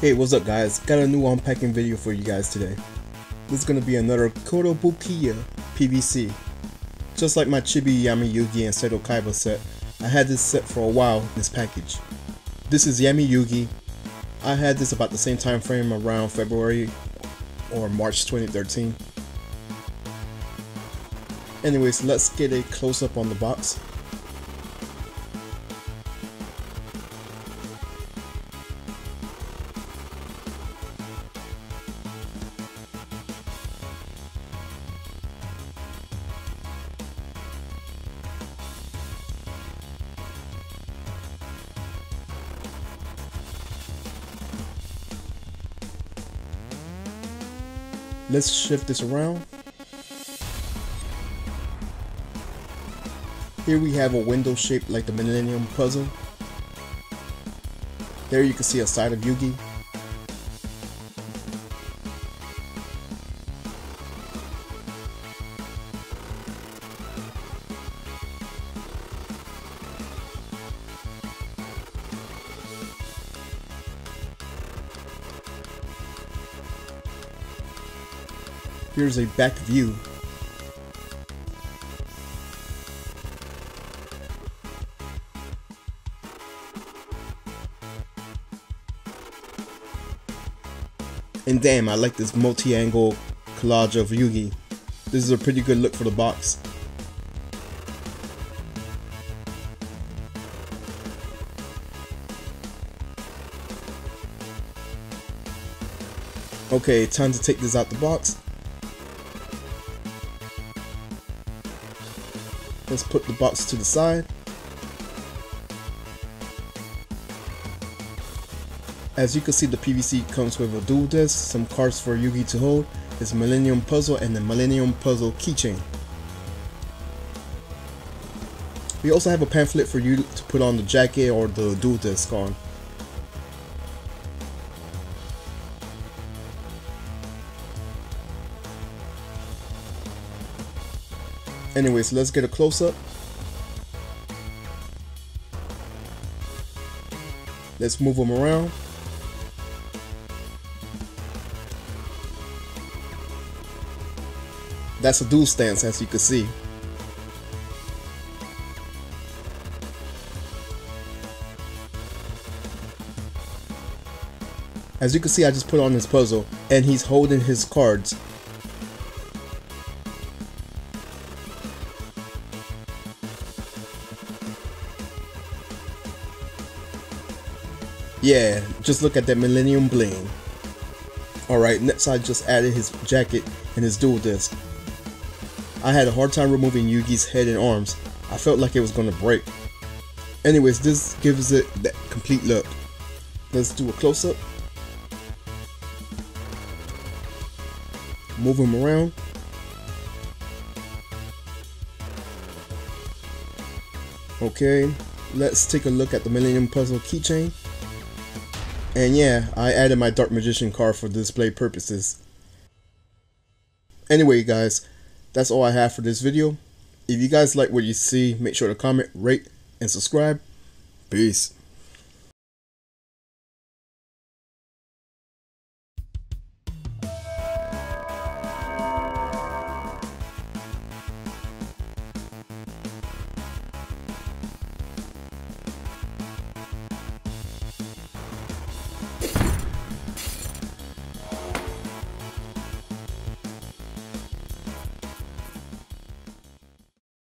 Hey, what's up guys? Got a new unpacking video for you guys today. This is gonna be another Kotobukiya PVC. Just like my Chibi Yami Yugi and Seto Kaiba set, I had this set for a while in this package. This is Yami Yugi. I had this about the same time frame around February or March 2013. Anyways, let's get a close up on the box. Let's shift this around. Here we have a window shaped like the Millennium Puzzle. There you can see a side of Yugi. Here's a back view. And damn, I like this multi-angle collage of Yugi. This is a pretty good look for the box. Okay, time to take this out the box. Let's put the box to the side. As you can see, the PVC comes with a Duel Disk, some cards for Yugi to hold, his Millennium Puzzle, and the Millennium Puzzle keychain. We also have a pamphlet for you to put on the jacket or the Duel Disk on. Anyways, let's get a close-up. Let's move them around. That's a duel stance as you can see. As you can see, I just put on his puzzle and he's holding his cards Yeah, just look at that Millennium Bling. Alright, next I just added his jacket and his Duel Disk. I had a hard time removing Yugi's head and arms. I felt like it was gonna break. Anyways, this gives it that complete look. Let's do a close-up. Move him around. Okay, let's take a look at the Millennium Puzzle keychain. And yeah, I added my Dark Magician card for display purposes. Anyway guys, that's all I have for this video. If you guys like what you see, make sure to comment, rate, and subscribe. Peace.